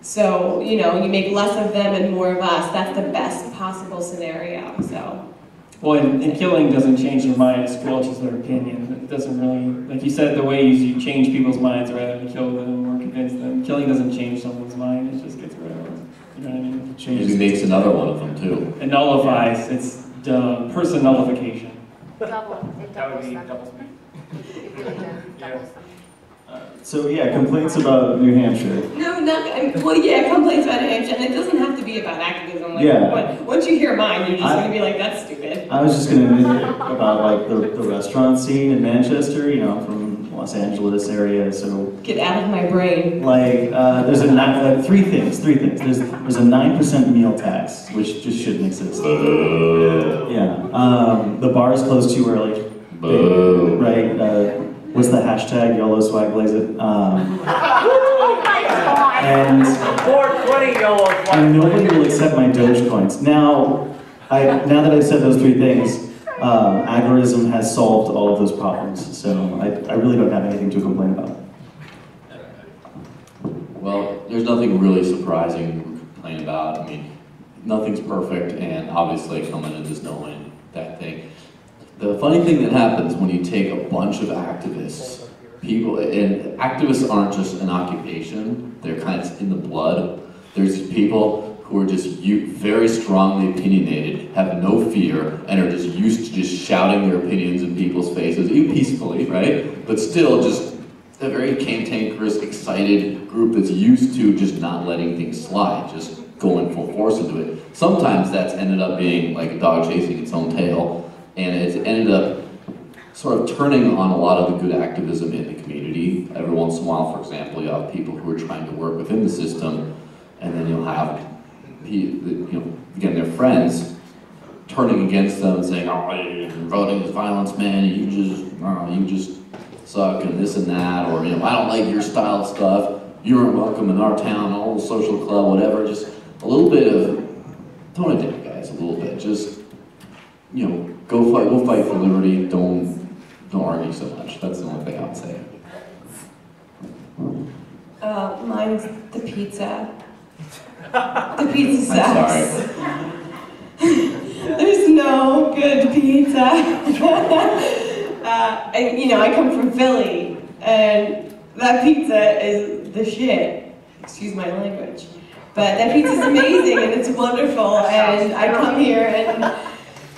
So, you know, you make less of them and more of us. That's the best possible scenario. So, Well, and, and killing doesn't change their mind, it squelches their opinion. It doesn't really, like you said, the ways you change people's minds rather than kill them or convince them. Killing doesn't change someone's mind, it just gets rid of them. You know what I mean? It Maybe makes another one of them too. it nullifies, it's uh, person nullification. Double, it That would doubles be them. double speed. It So yeah, complaints about New Hampshire. no, not, I- well, yeah, complaints about New Hampshire, and it doesn't have to be about activism. Like, Yeah. when- Once you hear mine, you're just I- gonna be like, that's stupid. I was just gonna admit about like the, the restaurant scene in Manchester, you know, from Los Angeles area, so Get out of my brain. like, uh, there's a nine, like, three things, three things. There's, there's a nine percent meal tax, which just shouldn't exist. Yeah, um, the bars close too early. Boo. Right, uh, what's the hashtag, YOLO swag blaze it? Um, Oh my god! and 420 yellow And nobody will accept my Dogecoins. Now, I, now that I've said those three things, um, agorism has solved all of those problems. So I, I really don't have anything to complain about. Well, there's nothing really surprising to complain about. I mean, nothing's perfect, and obviously coming in just knowing that thing. The funny thing that happens when you take a bunch of activists, people, and activists aren't just an occupation, they're kind of in the blood. There's people who are just very strongly opinionated, have no fear, and are just used to just shouting their opinions in people's faces, even peacefully, right? But still just a very cantankerous, excited group that's used to just not letting things slide, just going full force into it. Sometimes that's ended up being like a dog chasing its own tail, and it's ended up sort of turning on a lot of the good activism in the community. Every once in a while, for example, you have people who are trying to work within the system, and then you'll have, you know, again, their friends turning against them and saying, "Oh, you're voting as violence, man. You just, oh, you just suck and this and that," or you know, "I don't like your style of stuff. You aren't welcome in our town, little social club, whatever." Just a little bit of tone it down, guys. A little bit. Just you know, go fight. Go fight for liberty. Don't don't argue so much. That's the only thing I would say. Uh, mine's the pizza. The pizza I'm sucks. sorry. There's no good pizza. uh, and, you know, I come from Philly, and that pizza is the shit. Excuse my language. But that pizza's amazing, and it's wonderful, and I come here and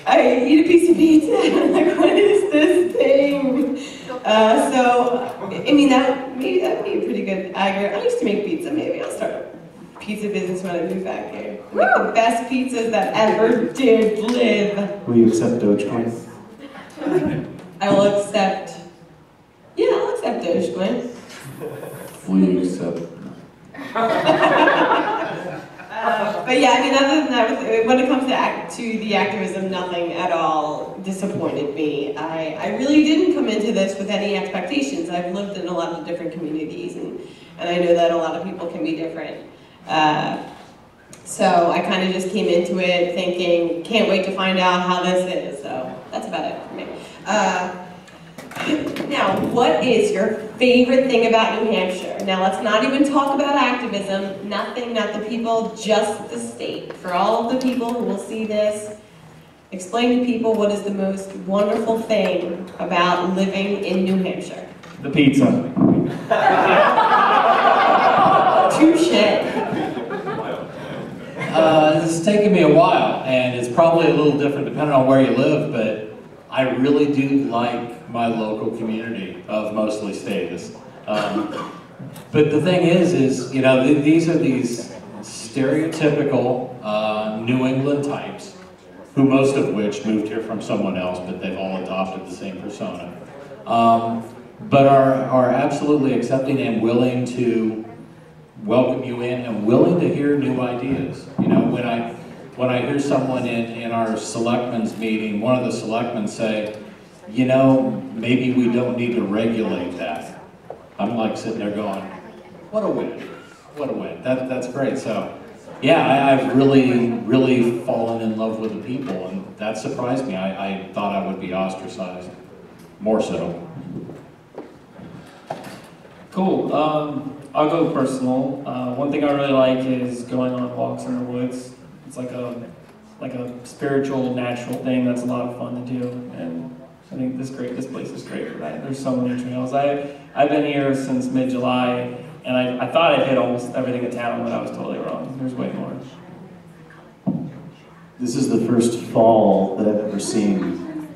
I eat a piece of pizza, and I'm like, what is this thing? Uh, so, I mean, that maybe that would be a pretty good agri. I used to make pizza. Maybe I'll start a pizza business when I move back here. Make the best pizzas that ever did live. Will you accept Dogecoin? I will accept. Yeah, I'll accept Dogecoin. Will you accept? Uh, but yeah, I mean, other than that, with- when it comes to act, to the activism, nothing at all disappointed me. I, I really didn't come into this with any expectations. I've lived in a lot of different communities, and, and I know that a lot of people can be different. Uh, so I kind of just came into it thinking, can't wait to find out how this is. So that's about it for me. Uh, now, what is your favorite thing about New Hampshire? Now, let's not even talk about activism, nothing, not the people, just the state. For all of the people who will see this, explain to people what is the most wonderful thing about living in New Hampshire. The pizza. Touche. Uh, this has taken me a while, and it's probably a little different depending on where you live, but I really do like my local community of mostly status. Um, but the thing is, is you know, th- these are these stereotypical uh, New England types, who most of which moved here from someone else, but they've all adopted the same persona. Um, but are, are absolutely accepting and willing to welcome you in and willing to hear new ideas. You know, when I when I hear someone in, in our selectmen's meeting, one of the selectmen say, you know, maybe we don't need to regulate that. I'm like sitting there going, what a win. What a win. That, that's great. So yeah, I, I've really, really fallen in love with the people and that surprised me. I, I thought I would be ostracized. More so. Cool. Um, I'll go personal. Uh, one thing I really like is going on walks in the woods. It's like a like a spiritual, natural thing that's a lot of fun to do, and I think this great this place is great for that. There's so many trails. I I've been here since mid July, and I, I thought I'd hit almost everything in town, but I was totally wrong. There's way more. This is the first fall that I've ever seen,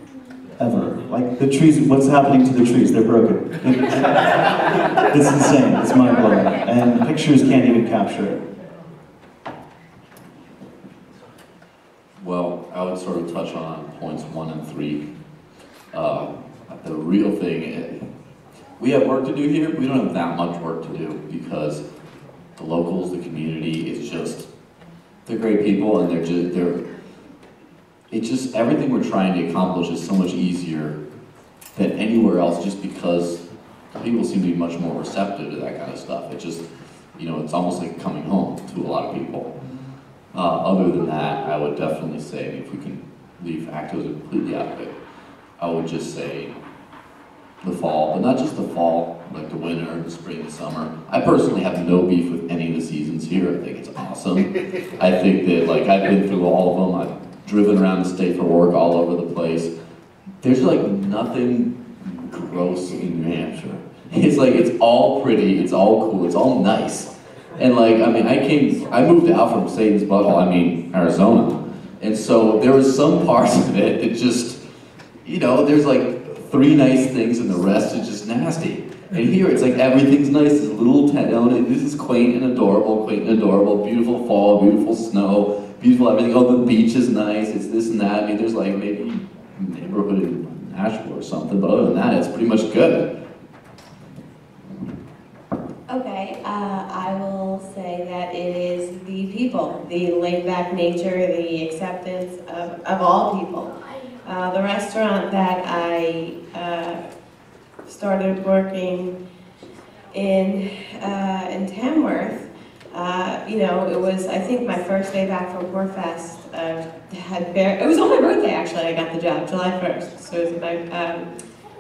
ever. Like the trees, what's happening to the trees? They're broken. it's insane. It's mind blowing, and pictures can't even capture it. Well, I would sort of touch on points one and three. Uh, the real thing, is, we have work to do here. We don't have that much work to do because the locals, the community, is just they're great people and they're just they're. It's just everything we're trying to accomplish is so much easier than anywhere else, just because people seem to be much more receptive to that kind of stuff. It just, you know, it's almost like coming home to a lot of people. Uh, other than that, I would definitely say, if we can leave activism completely out of it, I would just say the fall, but not just the fall, like the winter, the spring, the summer. I personally have no beef with any of the seasons here. I think it's awesome. I think that, like, I've been through all of them. I've driven around the state for work all over the place. There's like nothing gross in New Hampshire. It's like, it's all pretty, it's all cool, it's all nice. And like, I mean, I came, I moved out from Satan's Butthole, I mean, Arizona. And so there was some parts of it that just, you know, there's like three nice things and the rest is just nasty. And here it's like everything's nice, this little town, and this is quaint and adorable, quaint and adorable, beautiful fall, beautiful snow, beautiful everything. Oh, the beach is nice, it's this and that. I mean, there's like maybe a neighborhood in Nashville or something, but other than that, it's pretty much good. Okay, uh, I will say that it is the people, the laid-back nature, the acceptance of, of all people. Uh, the restaurant that I uh, started working in uh, in Tamworth, uh, you know, it was I think my first day back from PorcFest. Uh, had it was on my birthday actually. I got the job, July first. So it was my um,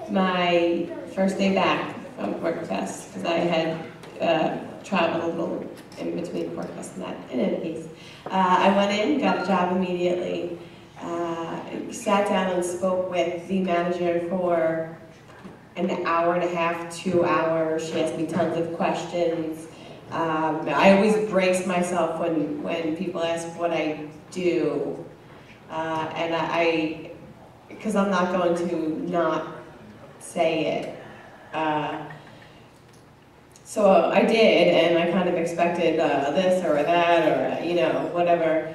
my first day back from PorcFest because I had uh, a little in between PorcFest and that. In any case, uh, I went in, got a job immediately. Uh, sat down and spoke with the manager for an hour and a half, two hours. She asked me tons of questions. Um, I always brace myself when, when people ask what I do. Uh, and I, because I'm not going to not say it. Uh, so I did, and I kind of expected uh, this or that or, you know, whatever.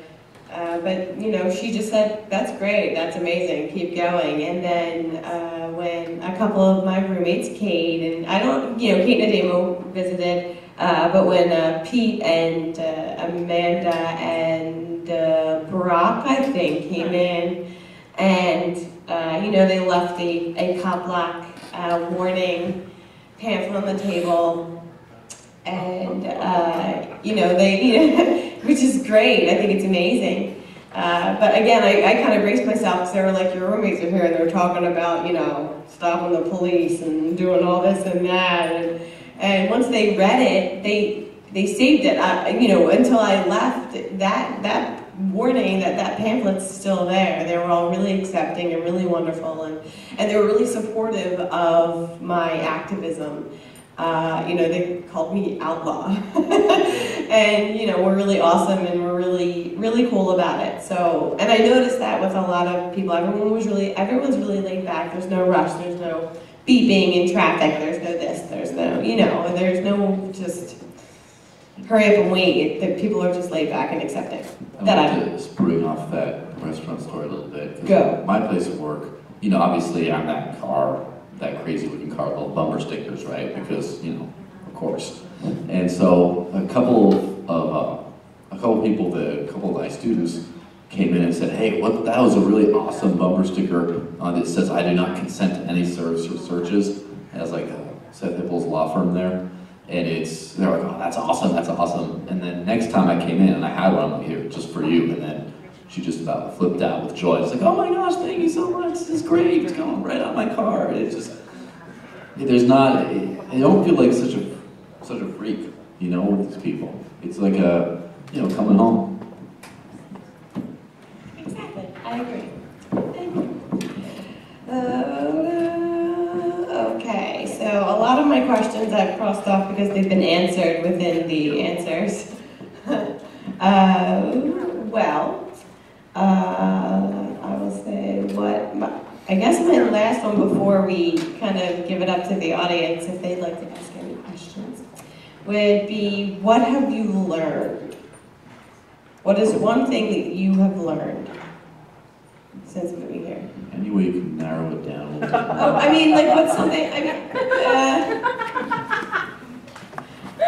Uh, but you know, she just said, "That's great, that's amazing, keep going." And then uh, when a couple of my roommates, Kate and I don't, you know, Kate and Ademo visited, uh, but when uh, Pete and uh, Amanda and uh, Brock, I think, came in, and you know, they left a a cop block warning pamphlet on the table, and you know, they, you know. which is great. I think it's amazing. Uh, but again, I, I kind of braced myself because they were like, your roommates are here and they were talking about, you know, stopping the police and doing all this and that. And, and once they read it, they they saved it. I, you know, until I left, that that warning, that that pamphlet's still there. They were all really accepting and really wonderful, and and they were really supportive of my activism. Uh, you know, they called me outlaw. and, you know, we're really awesome and we're really, really cool about it. So, and I noticed that with a lot of people. Everyone was really, everyone's really laid back. There's no rush. There's no beeping in traffic. There's no this. There's no, you know, there's no just hurry up and wait. The people are just laid back and accepting. I That want I, to spring off that restaurant story a little bit. Go. My place of work, you know, obviously I'm that car, that crazy looking car, with bumper stickers, right? Because, you know, of course. And so a couple of, uh, a couple of people, a couple of my students came in and said, hey, what, that was a really awesome bumper sticker uh, that says, I do not consent to any search or searches. It has like a Seth Hipple's law firm there. And it's, they're like, oh, that's awesome, that's awesome. And then next time I came in and I had one, I'm here, just for you. And then she just about flipped out with joy. It's like, oh my gosh, thank you so much. This is great. It's going right on my car. It's just, there's not, I don't feel like such a, such a Creek, you know, with these people. It's like a, you know, coming home. Exactly, I agree. Thank you. Uh, a lot of my questions I've crossed off because they've been answered within the answers. uh, well, uh, I will say what my, I guess my last one before we kind of give it up to the audience if they'd like to ask any questions would be what have you learned? What is one thing that you have learned since moving here? Any way you can narrow it down a little bit. Oh, I mean, like, what's something, I mean, uh,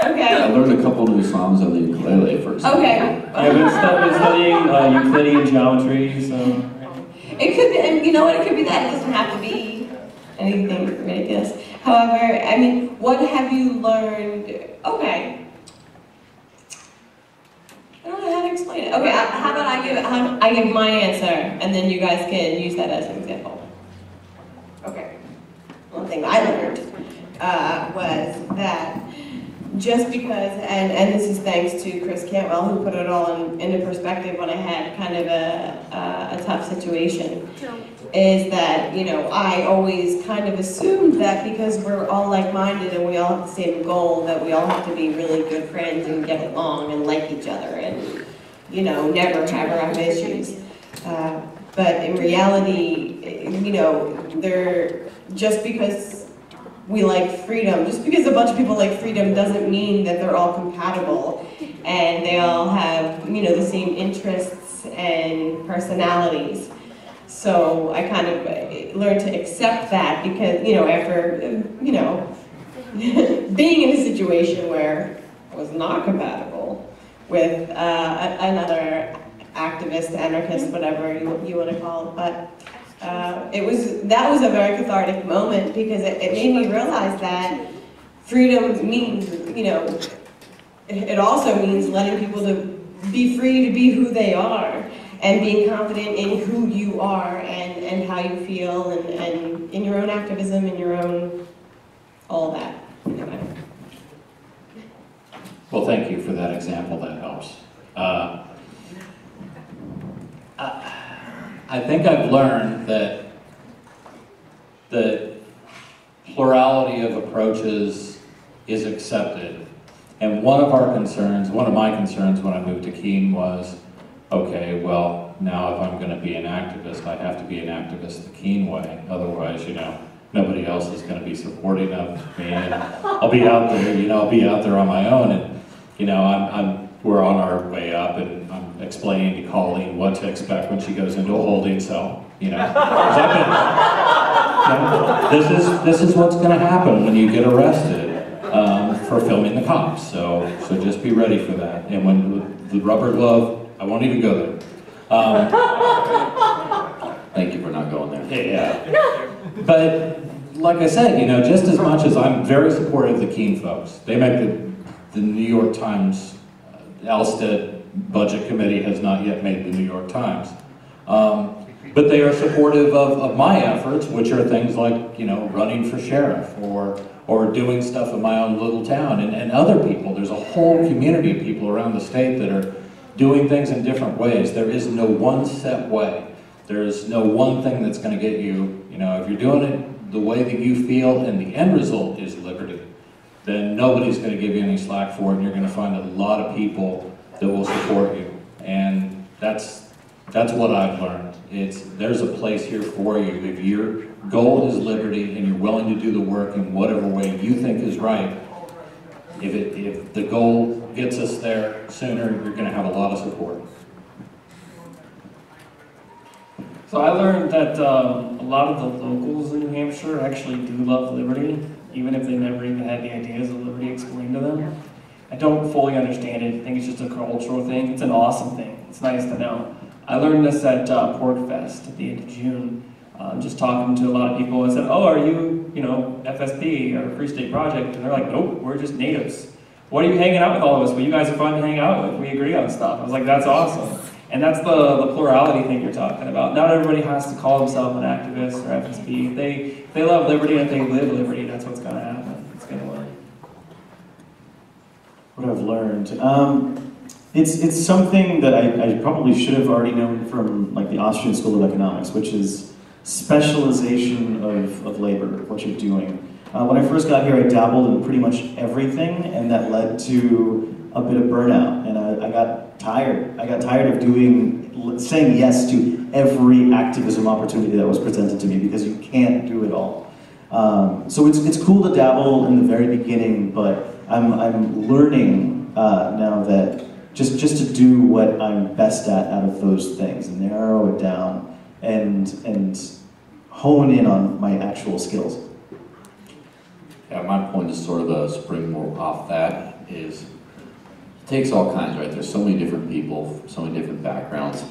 I okay, learned a couple new songs on the ukulele, for example. okay. I've been, stu- been studying uh, Euclidean geometry, so It could be, and you know what, it could be that, it doesn't have to be anything ridiculous. However, I mean, what have you learned, okay. Know how to explain it. Okay, uh, how about I give, how- I give my answer, and then you guys can use that as an example. Okay. One thing I learned uh, was that just because, and, and this is thanks to Chris Cantwell, who put it all in, into perspective when I had kind of a, a, a tough situation, is that, you know, I always kind of assumed that because we're all like-minded and we all have the same goal, that we all have to be really good friends and get along and like each other and, you know, never have our issues. Uh, but in reality, you know, they're, just because we like freedom, just because a bunch of people like freedom doesn't mean that they're all compatible and they all have, you know, the same interests and personalities. So I kind of uh, learned to accept that because, you know, after, uh, you know, being in a situation where I was not compatible with uh, another activist, anarchist, whatever you, you want to call it, but uh, it was that was a very cathartic moment because it, it made me realize that freedom means, you know, it, also means letting people to be free to be who they are and being confident in who you are and, and how you feel and, and in your own activism and your own all that. Well, thank you for that example, that helps. Uh, I I think I've learned that the plurality of approaches is accepted. And one of our concerns, one of my concerns when I moved to Keene was, okay, well, now if I'm gonna be an activist, I have to be an activist the Keene way. Otherwise, you know, nobody else is gonna be supporting of me and I'll be out there, you know, I'll be out there on my own and, you know, I'm, I'm, we're on our way up and I'm explaining to Colleen what to expect when she goes into a holding cell, you know. 'Cause I've been- you know, This is, this is what's gonna happen when you get arrested, um, for filming the cops, so, so just be ready for that. And when the rubber glove, I won't even go there. Um, Thank you for not going there. yeah. But like I said, you know, just as much as I'm very supportive of the Keene folks, they make the, the New York Times, uh, Alstead Budget Committee has not yet made the New York Times. Um, but they are supportive of, of my efforts, which are things like, you know, running for sheriff or, or doing stuff in my own little town and, and other people. There's a whole community of people around the state that are doing things in different ways. There is no one set way. There's no one thing that's going to get you, you know, if you're doing it the way that you feel and the end result is liberty, then nobody's going to give you any slack for it and you're going to find a lot of people that will support you. And that's, that's what I've learned. It's, there's a place here for you. If your goal is liberty and you're willing to do the work in whatever way you think is right, if it, if the goal gets us there sooner, you're going to have a lot of support. So I learned that um, a lot of the locals in New Hampshire actually do love liberty, even if they never even had the ideas of liberty explained to them. I don't fully understand it. I think it's just a cultural thing. It's an awesome thing. It's nice to know. I learned this at uh, PorcFest at the end of June. Um, just talking to a lot of people, I said, "Oh, are you, you know, FSP or Free State Project?" And they're like, "Nope, we're just natives." What are you hanging out with all of us? Well, you guys are fun to hang out with. We agree on stuff. I was like, "That's awesome." And that's the, the plurality thing you're talking about. Not everybody has to call themselves an activist or FSP. They, they love liberty and they live liberty, that's what's going to happen. It's going to work. what I've learned. Um, it's it's something that I, I probably should have already known from like the Austrian School of Economics, which is specialization of, of labor, what you're doing. Uh, when I first got here, I dabbled in pretty much everything, and that led to a bit of burnout, and I, I got tired. I got tired of doing, saying yes to every activism opportunity that was presented to me because you can't do it all. Um, so it's, it's cool to dabble in the very beginning, but I'm, I'm learning uh, now that just, just to do what I'm best at out of those things and narrow it down and, and hone in on my actual skills. Yeah, my point is sort of a springboard off that is it takes all kinds, right? There's so many different people, so many different backgrounds,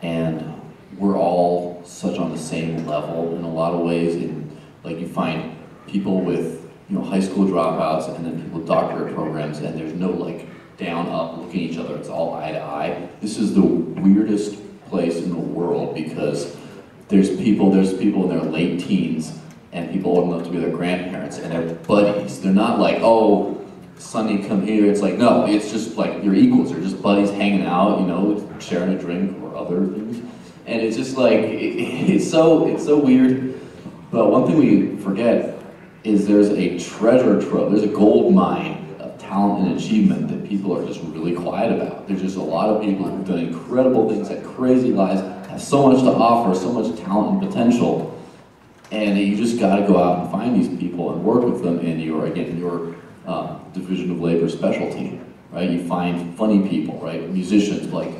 and we're all such on the same level in a lot of ways. And like you find people with you know high school dropouts and then people with doctorate programs, and there's no like down up looking at each other. It's all eye to eye. This is the weirdest place in the world because there's people there's people in their late teens and people old enough to be their grandparents, and they're buddies. They're not like, oh, Sonny, come here. It's like, no, it's just like your equals. They're just buddies hanging out, you know, sharing a drink or other things. And it's just like, it, it's so, it's so weird. But one thing we forget is there's a treasure trove, there's a gold mine talent and achievement that people are just really quiet about. There's just a lot of people who've done incredible things, had crazy lives, have so much to offer, so much talent and potential and you just got to go out and find these people and work with them in your, again, your uh, division of labor specialty, right? You find funny people, right? Musicians, like,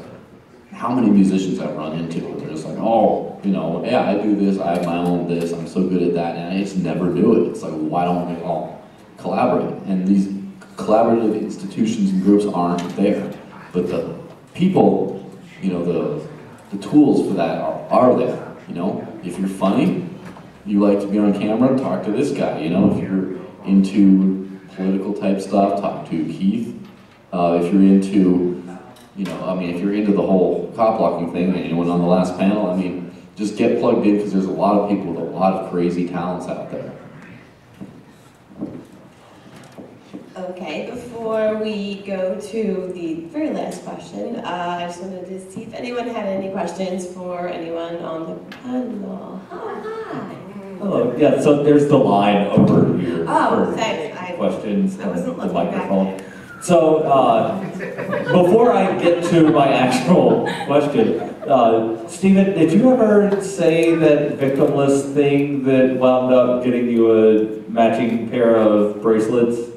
how many musicians I've run into, they're just like, oh, you know, yeah, I do this, I have my own this, I'm so good at that, and I just never do it. It's like, why don't we all collaborate? And these collaborative institutions and groups aren't there. But the people, you know, the, the tools for that are, are there, you know? If you're funny, you like to be on camera, talk to this guy. You know, if you're into political type stuff, talk to Keith. Uh, if you're into, you know, I mean, if you're into the whole cop blocking thing, anyone on the last panel, I mean, just get plugged in because there's a lot of people with a lot of crazy talents out there. Okay, before we go to the very last question, uh, I just wanted to see if anyone had any questions for anyone on the panel. Hi. Hello, yeah, so there's the line over here Oh, thanks. I, questions I wasn't the looking back microphone. So, uh, before I get to my actual question, uh, Stephen, did you ever say that victimless thing that wound up getting you a matching pair of bracelets?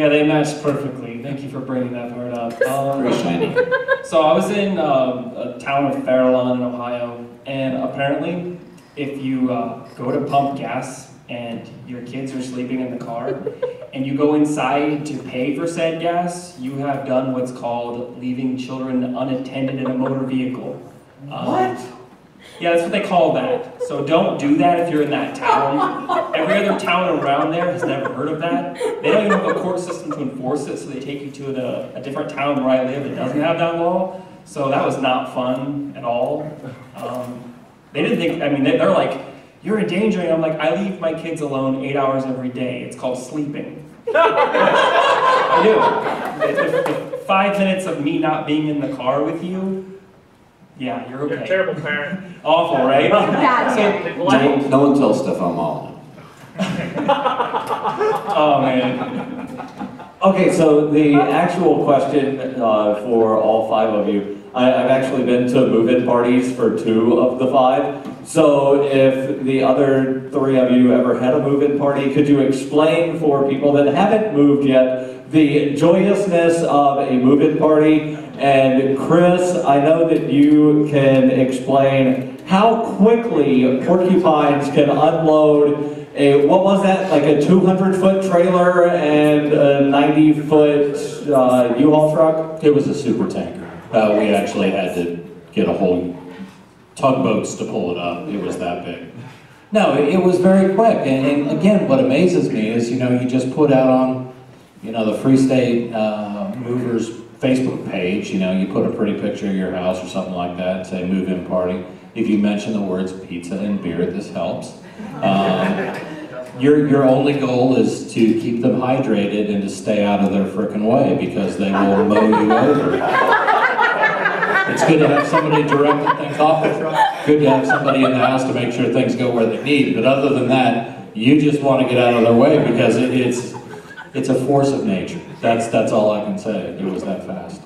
Yeah, they matched perfectly. Thank you for bringing that part up. Um, Very shiny. So I was in um, a town of Fairlawn in Ohio, and apparently, if you uh, go to pump gas and your kids are sleeping in the car, and you go inside to pay for said gas, you have done what's called leaving children unattended in a motor vehicle. Um, What? Yeah, that's what they call that. So don't do that if you're in that town. Every other town around there has never heard of that. They don't even have a court system to enforce it, so they take you to the, a different town where I live that doesn't have that law. So that was not fun at all. Um, they didn't think, I mean, they, they're like, you're endangering. I'm like, I leave my kids alone eight hours every day. It's called sleeping. I do. The- the- the five minutes of me not being in the car with you, yeah, you're okay. You're a terrible parent. Awful, right? Bad. So, No, one- no one tells Stefan Molyneux. oh man. Okay, so the actual question uh, for all five of you, I, I've actually been to move-in parties for two of the five. So if the other three of you ever had a move-in party, could you explain for people that haven't moved yet the joyousness of a move-in party? And Chris, I know that you can explain how quickly porcupines can unload a, what was that, like a 200 foot trailer and a 90 foot uh, U-Haul truck? It was a super tanker. Uh, we actually had to get a whole tugboats to pull it up. It was that big. No, it, was very quick. And, and again, what amazes me is, you know, you just put out on, you know, the Free State uh, Movers Facebook page, you know, you put a pretty picture of your house or something like that, say move-in party. If you mention the words pizza and beer, this helps. Um, your, your only goal is to keep them hydrated and to stay out of their frickin' way because they will mow you over. It's good to have somebody directing things off the truck. Good to have somebody in the house to make sure things go where they need. But other than that, you just want to get out of their way because it, it's it's a force of nature. That's that's all I can say. It was that fast.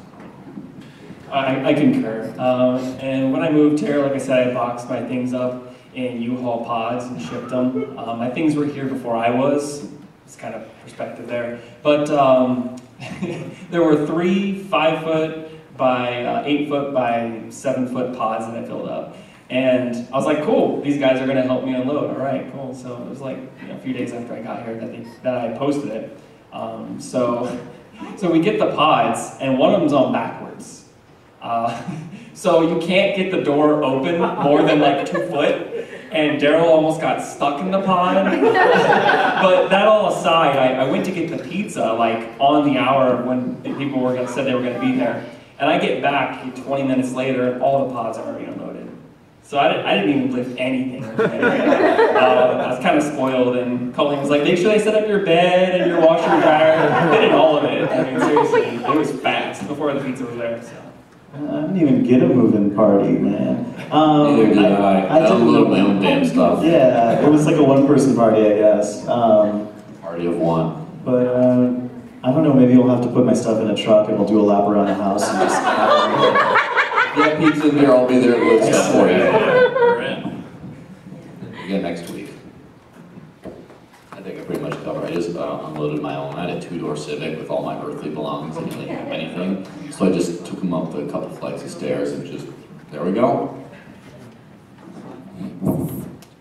I, I concur. Um, and when I moved here, like I said, I boxed my things up in U-Haul pods and shipped them. Um, my things were here before I was. It's kind of perspective there. But um, there were three five foot by uh, eight foot by seven foot pods that I filled up. And I was like, cool, these guys are gonna help me unload. All right, cool. So it was like you know, a few days after I got here that, they, that I posted it. Um, so, so we get the pods, and one of them's on backwards. Uh, so you can't get the door open more than like two foot. And Daryl almost got stuck in the pod. but that all aside, I, I went to get the pizza like on the hour when people were gonna, said they were going to be there. And I get back 20 minutes later, and all the pods are already unloaded. So I didn't, I didn't even lift anything. uh, I was kind of spoiled, and Colleen was like, make sure they set up your bed and your washer and dryer. They did all of it. I mean, seriously, it was fast before the pizza was there. So. I didn't even get a moving party, man. Um, Neither did I. I didn't- unloaded my own damn stuff. Yeah, it was like a one-person party, I guess. Um, Party of one. but uh, I don't know. Maybe we'll have to put my stuff in a truck and we'll do a lap around the house and just. Yeah, pizza in there. I'll be there to load stuff for you. We're in. Again next week. I think I pretty much covered. I just uh, unloaded my own. I had a two-door Civic with all my earthly belongings. I didn't really have anything, so I just took them up the couple flights of stairs and just there we go.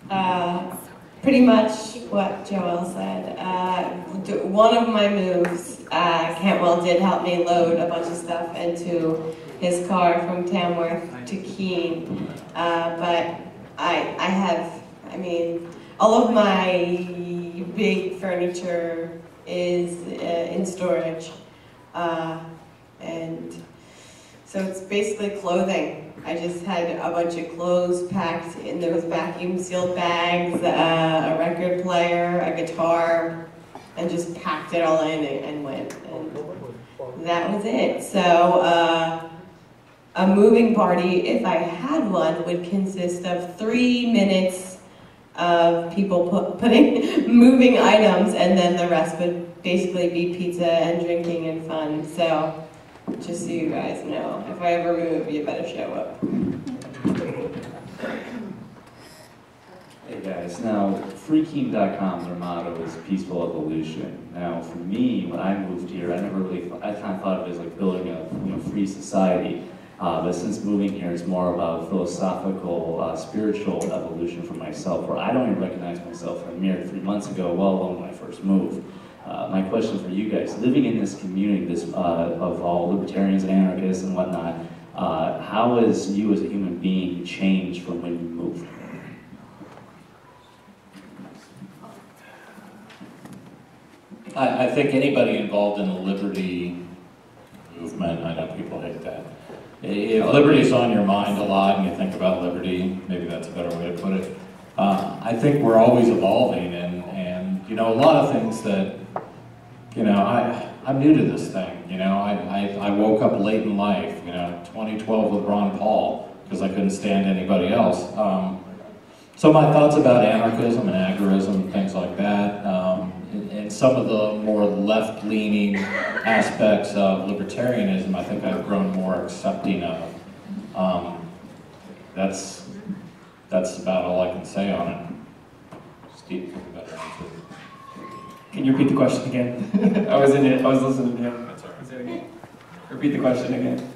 Uh, pretty much what Joel said. Uh, one of my moves, uh, Cantwell did help me load a bunch of stuff into his car from Tamworth to Keene. Uh, but I, I have, I mean, all of my big furniture is uh, in storage. Uh, and so it's basically clothing. I just had a bunch of clothes packed in those vacuum sealed bags, uh, a record player, a guitar, and just packed it all in and, went. And that was it. So uh, a moving party, if I had one, would consist of three minutes of people put, putting moving items, and then the rest would basically be pizza and drinking and fun. So just so you guys know, if I ever move, you better show up. Hey guys, now freekeene.com, their motto is peaceful evolution. Now for me, when I moved here, I never really, I kind of thought of it as like building a you know free society. Uh, but since moving here, it's more about philosophical, uh, spiritual evolution for myself, where I don't even recognize myself a mirror three months ago, well alone when I first moved. Uh, my question for you guys, living in this community this, uh, of all libertarians and anarchists and whatnot, uh, how has you as a human being changed from when you moved? I, I think anybody involved in the liberty movement, I know people hate that. If liberty's on your mind a lot and you think about liberty, maybe that's a better way to put it. Uh, I think we're always evolving and, and, you know, a lot of things that, you know, I, I'm new to this thing, you know, I, I, I woke up late in life, you know, 2012 with Ron Paul, because I couldn't stand anybody else. Um, so my thoughts about anarchism and agorism things like that, some of the more left-leaning aspects of libertarianism, I think I've grown more accepting of. Um, that's that's about all I can say on it. Steve, better answer. Can you repeat the question again? I was in it. I was listening to him. Say it again. Repeat the question again.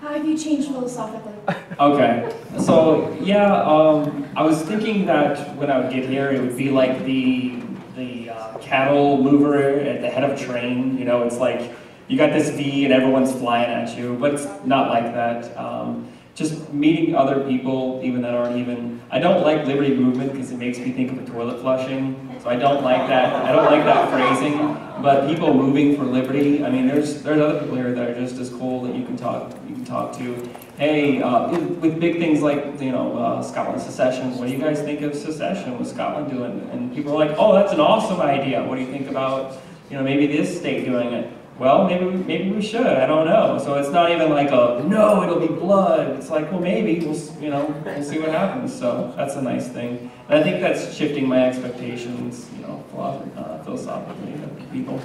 How have you changed philosophically? Okay. So yeah, um, I was thinking that when I would get here, it would be like the the uh, cattle mover at the head of a train. You know, it's like you got this V and everyone's flying at you, but it's not like that. Um, just meeting other people, even that aren't even. I don't like liberty movement because it makes me think of a toilet flushing. So I don't like that. I don't like that phrasing. But people moving for liberty. I mean, there's there's other people here that are just as cool that you can talk you can talk to. Hey, uh, with big things like you know uh, Scotland secession. What do you guys think of secession? What's Scotland doing? And people are like, oh, that's an awesome idea. What do you think about you know maybe this state doing it? well, maybe we, maybe we should. I don't know. So it's not even like a no, it'll be blood. It's like, well, maybe we'll you know we'll see what happens. So that's a nice thing. And I think that's shifting my expectations, you know, uh, philosophically people.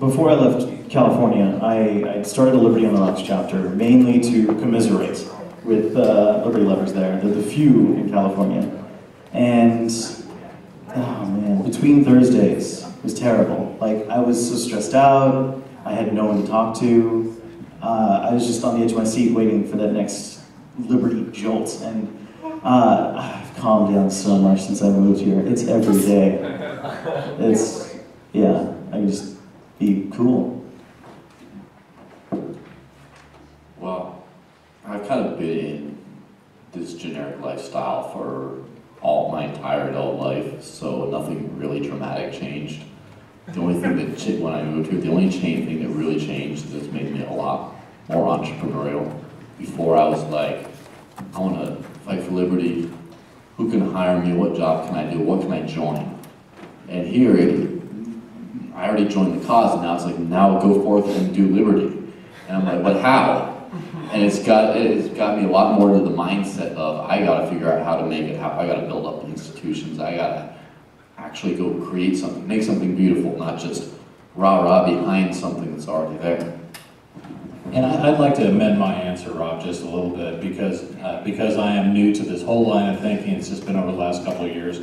Before I left California, I, I started a Liberty on the Rocks chapter mainly to commiserate with uh, Liberty lovers there, the, the few in California. And, oh man, between Thursdays was terrible. Like, I was so stressed out, I had no one to talk to. Uh, I was just on the edge of my seat waiting for that next Liberty jolt. And uh, I've calmed down so much since I moved here. It's every day. It's, yeah, I just be cool. Well, I've kind of been in this generic lifestyle for all my entire adult life, so nothing really dramatic changed. The only thing that when I moved here, the only chain thing that really changed that's made me a lot more entrepreneurial. Before I was like, I want to fight for liberty. Who can hire me? What job can I do? What can I join? And here, it, I already joined the cause, and now it's like, now go forth and do liberty. And I'm like, but how? And it's got it's got me a lot more into the mindset of I got to figure out how to make it happen. I got to build up the institutions. I got to actually go create something, make something beautiful, not just rah rah behind something that's already there. And I- I'd like to amend my answer, Rob, just a little bit, because, uh, because I am new to this whole line of thinking, it's just been over the last couple of years.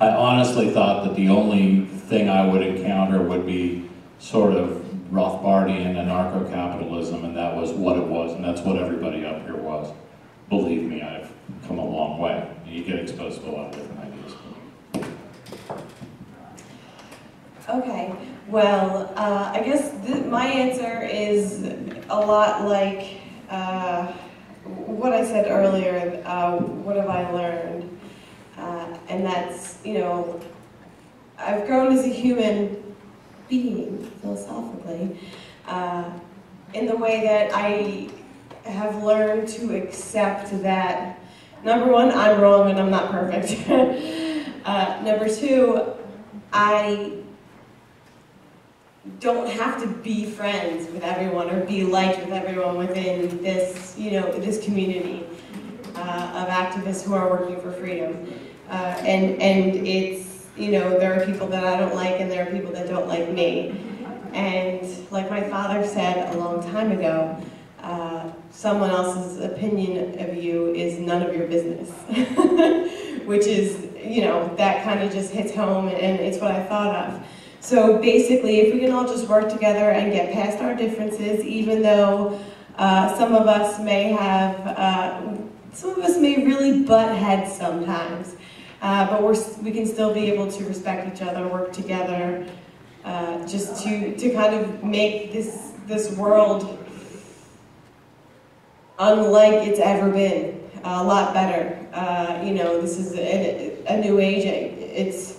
I honestly thought that the only thing I would encounter would be sort of Rothbardian anarcho-capitalism, and that was what it was, and that's what everybody up here was. Believe me, I've come a long way. You get exposed to a lot of different ideas. Okay, well, uh, I guess my answer is a lot like uh, what I said earlier. Uh, what have I learned? Uh, and that's, you know, I've grown as a human being philosophically uh, in the way that I have learned to accept that number one, I'm wrong and I'm not perfect. uh, number two, I don't have to be friends with everyone or be liked with everyone within this, you know, this community uh, of activists who are working for freedom. Uh, and and it's, you know, there are people that I don't like and there are people that don't like me. And like my father said a long time ago, uh, someone else's opinion of you is none of your business. Which is, you know, that kind of just hits home and it's what I thought of. So basically, if we can all just work together and get past our differences, even though uh, some of us may have, uh, some of us may really butt heads sometimes, uh, but we're, we can still be able to respect each other, work together, uh, just to, to kind of make this, this world unlike it's ever been, a lot better. Uh, you know, this is a, a new age. It's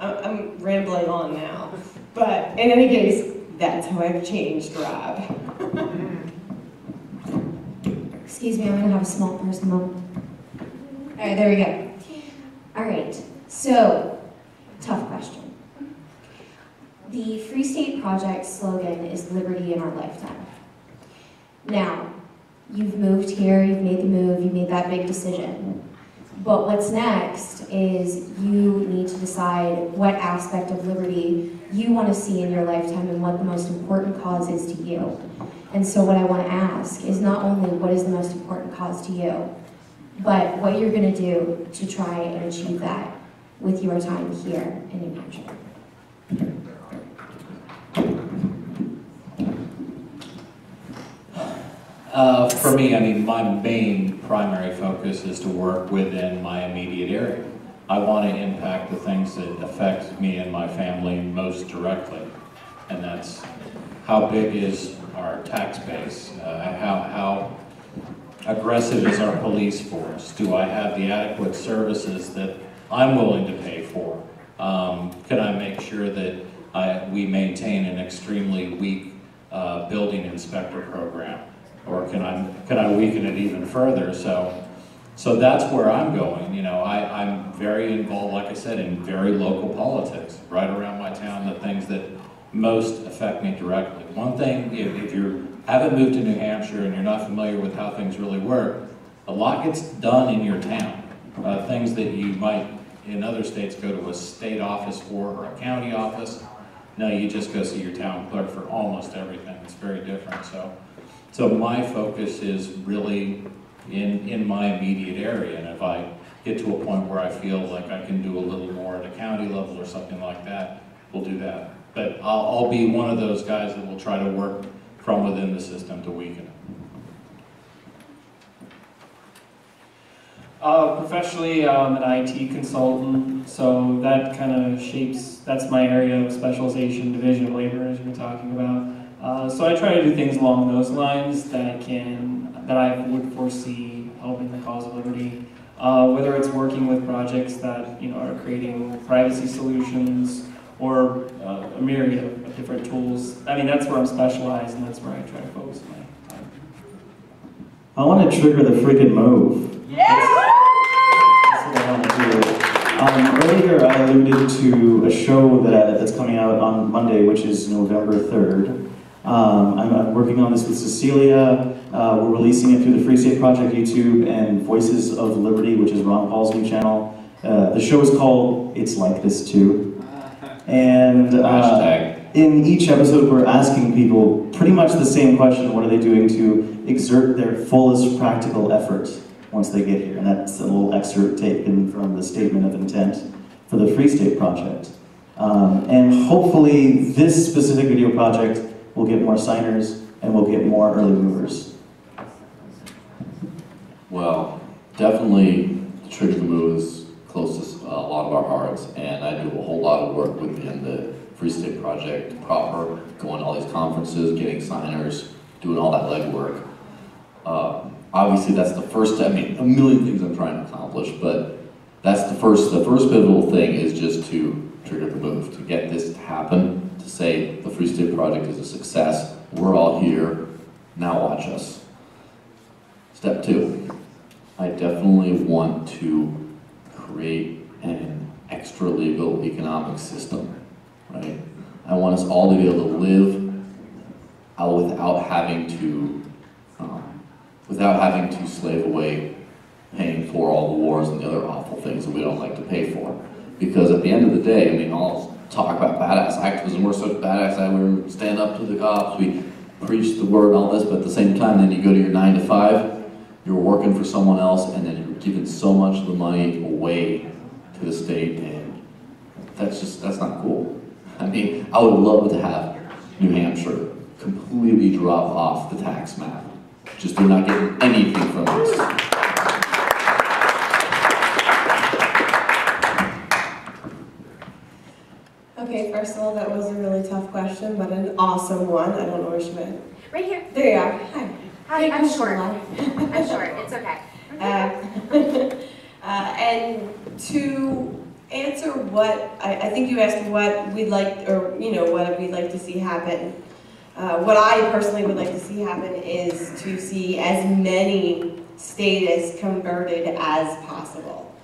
I'm rambling on now. But in any case, that's how I've changed, Rob. Excuse me, I'm gonna have a small person moment. All right, there we go. All right, so, tough question. The Free State Project slogan is liberty in our lifetime. Now, you've moved here, you've made the move, you made that big decision. But what's next is you need to decide what aspect of liberty you want to see in your lifetime and what the most important cause is to you. And so what I want to ask is not only what is the most important cause to you, but what you're going to do to try and achieve that with your time here in New Hampshire. Uh, for me, I mean, my main primary focus is to work within my immediate area. I want to impact the things that affect me and my family most directly. And that's how big is our tax base? Uh, how, how aggressive is our police force? Do I have the adequate services that I'm willing to pay for? Um, Can I make sure that I, we maintain an extremely weak uh, building inspector program? Or can I, can I weaken it even further? So, so that's where I'm going, you know, I, I'm very involved, like I said, in very local politics, right around my town, the things that most affect me directly. One thing, if, if you haven't moved to New Hampshire and you're not familiar with how things really work, a lot gets done in your town. Uh, things that you might, in other states, go to a state office for or a county office. No, you just go see your town clerk for almost everything. It's very different, so. So my focus is really in, in my immediate area, and if I get to a point where I feel like I can do a little more at a county level or something like that, we'll do that. But I'll, I'll be one of those guys that will try to work from within the system to weaken it. Uh, professionally, I'm an IT consultant, so that kind of shapes, that's my area of specialization, division of labor, as you were talking about. Uh, so I try to do things along those lines that can, that I would foresee helping the cause of liberty. Uh, whether it's working with projects that, you know, are creating privacy solutions or uh, a myriad of, of different tools. I mean, that's where I'm specialized and that's where I try to focus my time. I want to trigger the freaking move. That's what I want to do. Um, earlier, I alluded to a show that, that's coming out on Monday, which is November 3rd. Um, I'm, I'm working on this with Cecilia. Uh, we're releasing it through the Free State Project YouTube and Voices of Liberty, which is Ron Paul's new channel. Uh, the show is called It's Like This Too. And uh, in each episode, we're asking people pretty much the same question what are they doing to exert their fullest practical effort once they get here? And that's a little excerpt taken from the statement of intent for the Free State Project. Um, and hopefully, this specific video project will get more signers and we'll get more early movers. Well, definitely the Trigger the Move is close to a lot of our hearts, and I do a whole lot of work within the Free State Project proper, going to all these conferences, getting signers, doing all that legwork. Uh, obviously, that's the first. I mean, a million things I'm trying to accomplish, but that's the first. The first pivotal thing is just to trigger the move, to get this to happen, to say the Free State Project is a success. We're all here. Now watch us. Step two. I definitely want to create an extra legal economic system, right? I want us all to be able to live out without having to, um, without having to slave away paying for all the wars and the other awful things that we don't like to pay for. Because at the end of the day, I mean, all talk about badass activism, we're such badass, that we stand up to the cops, we preach the word all this, but at the same time, then you go to your nine to five, you're working for someone else, and then you're giving so much of the money away to the state, and that's just, that's not cool. I mean, I would love to have New Hampshire completely drop off the tax map. Just they're not getting anything from this. Okay, first of all, that was a really tough question, but an awesome one. I don't know where she went. Right here. There you are. Hi. Hi, I'm short. I'm short, it's okay. Uh, uh, and to answer what, I, I think you asked what we'd like, or, you know, what we'd like to see happen. Uh, what I personally would like to see happen is to see as many statists converted as possible.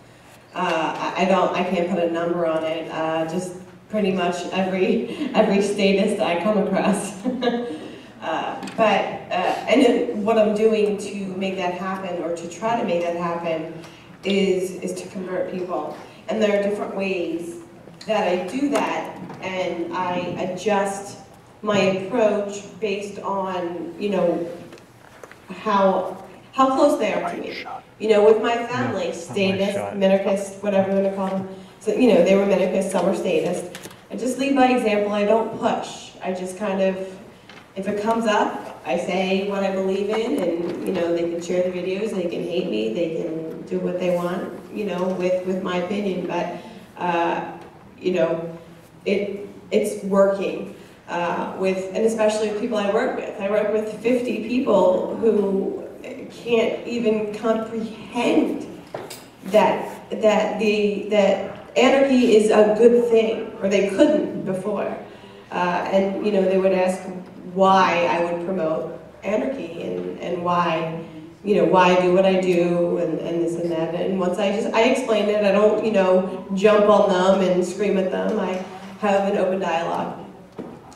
Uh, I, I don't, I can't put a number on it, uh, just pretty much every, every statist I come across. Uh, but, uh, and what I'm doing to make that happen, or to try to make that happen, is, is to convert people. And there are different ways that I do that, and I adjust my approach based on, you know, how, how close they are to me. You know, with my family, statist, minarchist, whatever you want to call them, so, you know, they were minarchist, some were statist. I just lead by example, I don't push. I just kind of, if it comes up, I say what I believe in, and, you know, they can share the videos, they can hate me, they can do what they want, you know, with, with my opinion, but, uh, you know, it, it's working. uh, with, and especially with people I work with. I work with 50 people who can't even comprehend that that the that anarchy is a good thing, or they couldn't before. Uh, and you know, they would ask why I would promote anarchy and, and why you know, why I do what I do and, and this and that. And once I just, I explain it, I don't, you know, jump on them and scream at them. I have an open dialogue.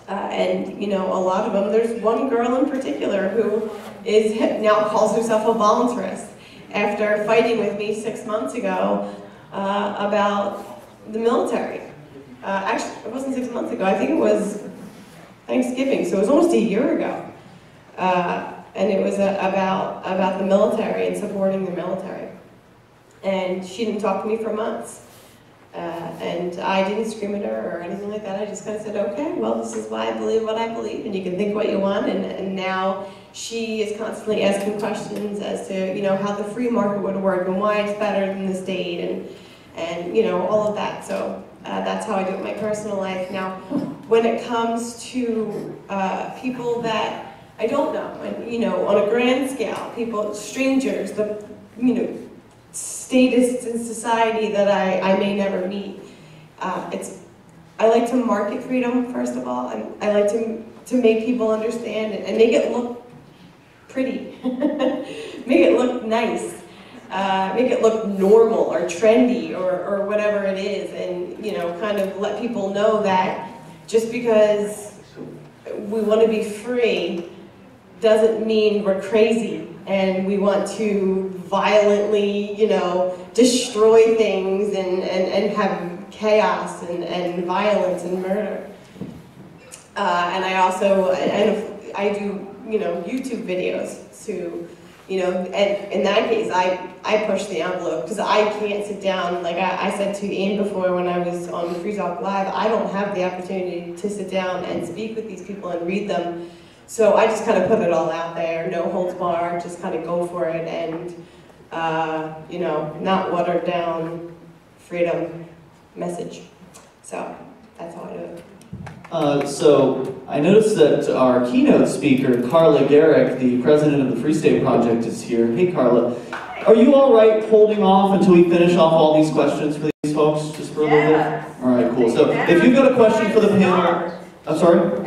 Uh, and, you know, a lot of them, there's one girl in particular who is, now calls herself a voluntarist after fighting with me six months ago uh, about the military. Uh, actually, it wasn't six months ago, I think it was Thanksgiving, so it was almost a year ago. Uh, and it was a, about about the military and supporting the military. And she didn't talk to me for months. Uh, and I didn't scream at her or anything like that. I just kind of said, okay, well, this is why I believe what I believe, and you can think what you want. And, and now she is constantly asking questions as to, you know, how the free market would work and why it's better than the state and, and you know, all of that. So uh, that's how I do it in my personal life. Now, when it comes to uh, people that I don't know. And, you know, on a grand scale, people, strangers, the, you know, statists in society that I, I may never meet. Uh, it's, I like to market freedom, first of all, and I like to, to make people understand and make it look pretty, make it look nice, uh, make it look normal or trendy or, or whatever it is, and, you know, kind of let people know that just because we want to be free doesn't mean we're crazy and we want to violently, you know, destroy things and, and, and have chaos and, and violence and murder. Uh, and I also, and I do, you know, YouTube videos to, you know, and in that case, I, I push the envelope because I can't sit down, like I, I said to Ian before when I was on Free Talk Live, I don't have the opportunity to sit down and speak with these people and read them so I just kind of put it all out there, no holds barred, just kind of go for it and, uh, you know, not watered down freedom message. So that's how I do it. Uh, so I noticed that our keynote speaker, Carla Gericke, the president of the Free State Project, is here. Hey, Carla. Are you all right holding off until we finish off all these questions for these folks, just for a little bit? All right, cool. So if you've got a question for the panel, I'm sorry.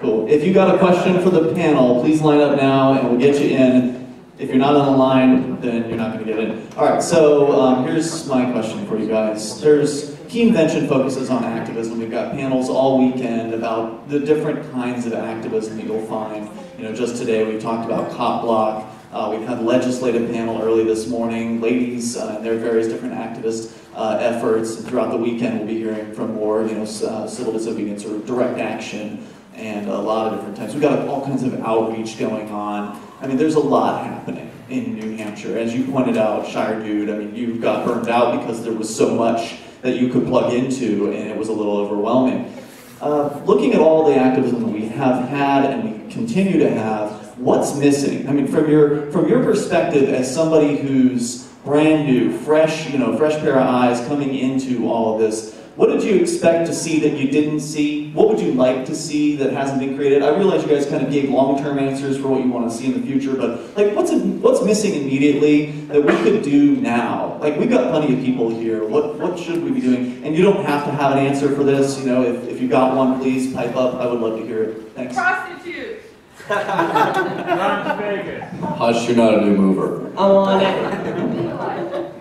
Cool. If you got a question for the panel, please line up now and we'll get you in. If you're not on the line, then you're not going to get in. All right, so um, here's my question for you guys. There's Keenevention focuses on activism. We've got panels all weekend about the different kinds of activism that you'll find. You know, just today we talked about cop block. Uh, we had a legislative panel early this morning, ladies uh, and their various different activist uh, efforts. And throughout the weekend, we'll be hearing from more, you know, uh, civil disobedience or direct action and a lot of different types. We've got all kinds of outreach going on. I mean, there's a lot happening in New Hampshire. As you pointed out, Shire Dude, I mean, you got burned out because there was so much that you could plug into, and it was a little overwhelming. Uh, looking at all the activism that we have had and we continue to have, what's missing? I mean, from your from your perspective as somebody who's brand new, fresh, you know, fresh pair of eyes coming into all of this, what did you expect to see that you didn't see? What would you like to see that hasn't been created? I realize you guys kind of gave long-term answers for what you want to see in the future, but like, what's what's missing immediately that we could do now? Like, we've got plenty of people here. What what should we be doing? And you don't have to have an answer for this. You know, if, if you got one, please pipe up. I would love to hear it. Thanks. Prostitutes. Las Vegas. Hush, you're not a new mover. I'm on it.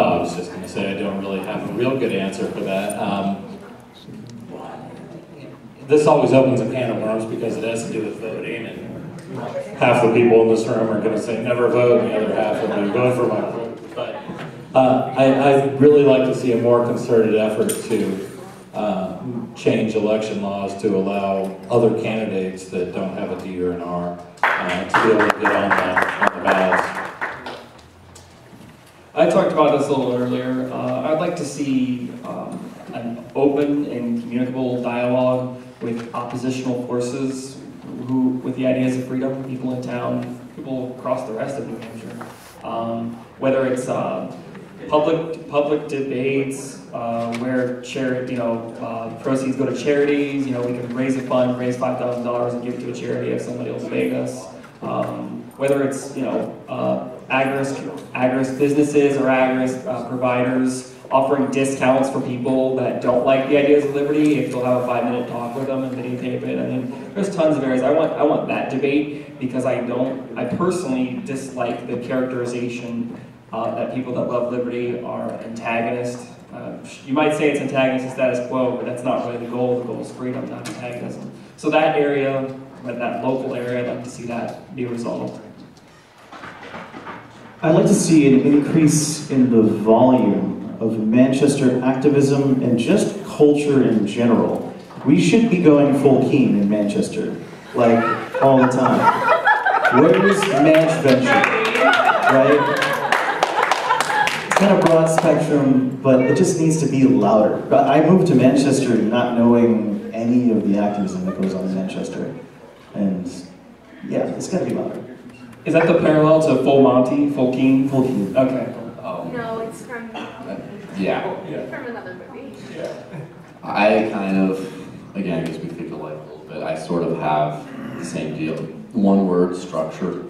I was just going to say I don't really have a real good answer for that. Um, this always opens a can of worms because it has to do with voting, and half the people in this room are going to say never vote, and the other half will be vote for my vote. But uh, I, I really like to see a more concerted effort to uh, change election laws to allow other candidates that don't have a D or an R uh, to be able to get on the, on the ballots. I talked about this a little earlier. Uh, I'd like to see um, an open and communicable dialogue with oppositional forces who, with the ideas of freedom, people in town, people across the rest of New Hampshire. Um, whether it's uh, public public debates uh, where charity, you know, uh, proceeds go to charities. You know, we can raise a fund, raise five thousand dollars, and give it to a charity if somebody will beg us. Um, whether it's you know uh, agorist businesses or agorist uh, providers offering discounts for people that don't like the ideas of liberty if you'll have a five minute talk with them and videotape it. I mean, there's tons of areas. I want I want that debate because I don't I personally dislike the characterization uh, that people that love liberty are antagonist. Uh, you might say it's antagonist to status quo, but that's not really the goal. The goal is freedom, not antagonism. So that area, but that local area, I'd like to see that be resolved. I'd like to see an increase in the volume of Manchester activism and just culture in general. We should be going full Keene in Manchester, like all the time. Where is Manch Venture, right? It's kind of broad spectrum, but it just needs to be louder. But I moved to Manchester not knowing any of the activism that goes on in Manchester, and yeah, it's got to be louder. Is that the parallel to Full Monty, Full King? Full King. Okay. Um, No, it's from, yeah. from another movie. Yeah. I kind of, again, I guess we think alike a little bit. I sort of have the same deal. One word, structure.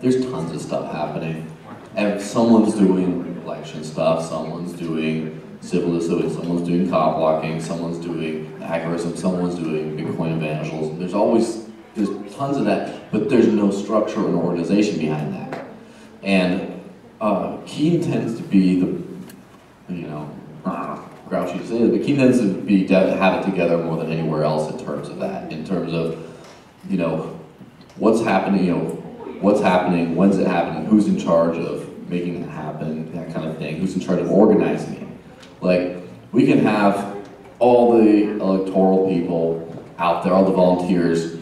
There's tons of stuff happening. And someone's doing election stuff, someone's doing civil disobedience, someone's doing cop blocking, someone's doing agorism, someone's doing Bitcoin evangelism. There's always, there's tons of that, but there's no structure and organization behind that. And uh, Keene tends to be the, you know, grouchy to say but Keene tends to be to have it together more than anywhere else in terms of that. In terms of, you know, what's happening, you know, what's happening, when's it happening, who's in charge of making it happen, that kind of thing. Who's in charge of organizing it? Like, we can have all the electoral people out there, all the volunteers,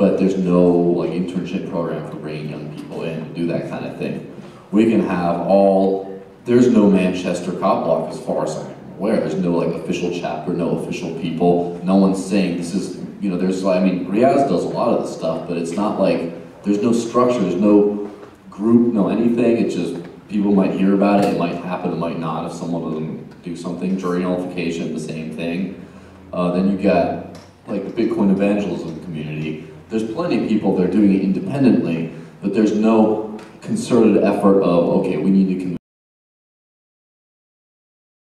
but there's no like internship program for bringing young people in to do that kind of thing. We can have all, there's no Manchester cop block as far as I'm aware. There's no like official chapter, no official people. No one's saying this is, you know, there's, I mean, Riaz does a lot of this stuff, but it's not like, there's no structure, there's no group, no anything. It's just, people might hear about it, it might happen, it might not if someone doesn't do something. Jury nullification, the same thing. Uh, then you got like the Bitcoin evangelism community. There's plenty of people that are doing it independently, but there's no concerted effort of, okay, we need to